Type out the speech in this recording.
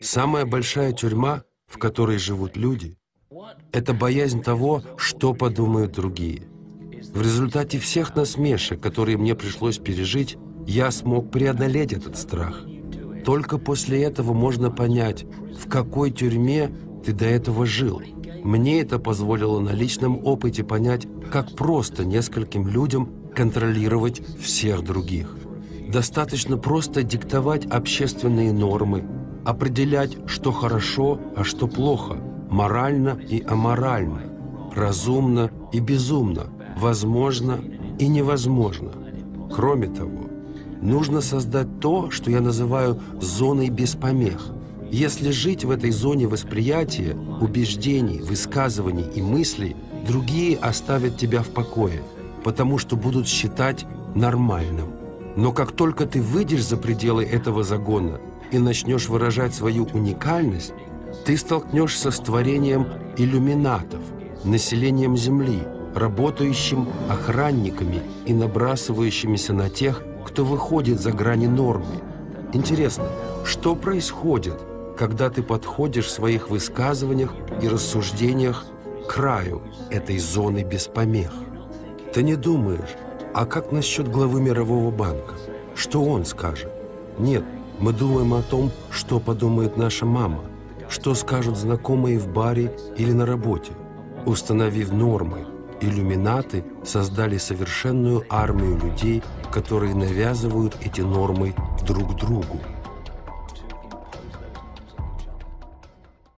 Самая большая тюрьма, в которой живут люди, это боязнь того, что подумают другие. В результате всех насмешек, которые мне пришлось пережить, я смог преодолеть этот страх. Только после этого можно понять, в какой тюрьме ты до этого жил. Мне это позволило на личном опыте понять, как просто нескольким людям контролировать всех других. Достаточно просто диктовать общественные нормы, определять, что хорошо, а что плохо, морально и аморально, разумно и безумно, возможно и невозможно. Кроме того, нужно создать то, что я называю зоной без помех. Если жить в этой зоне восприятия, убеждений, высказываний и мыслей, другие оставят тебя в покое, потому что будут считать нормальным. Но как только ты выйдешь за пределы этого загона и начнешь выражать свою уникальность, ты столкнешься с творением иллюминатов, населением Земли, работающим охранниками и набрасывающимися на тех, кто выходит за грани нормы. Интересно, что происходит, когда ты подходишь в своих высказываниях и рассуждениях к краю этой зоны без помех? Ты не думаешь, а как насчет главы Мирового банка? Что он скажет? Нет, мы думаем о том, что подумает наша мама, что скажут знакомые в баре или на работе. Установив нормы, иллюминаты создали совершенную армию людей, которые навязывают эти нормы друг другу.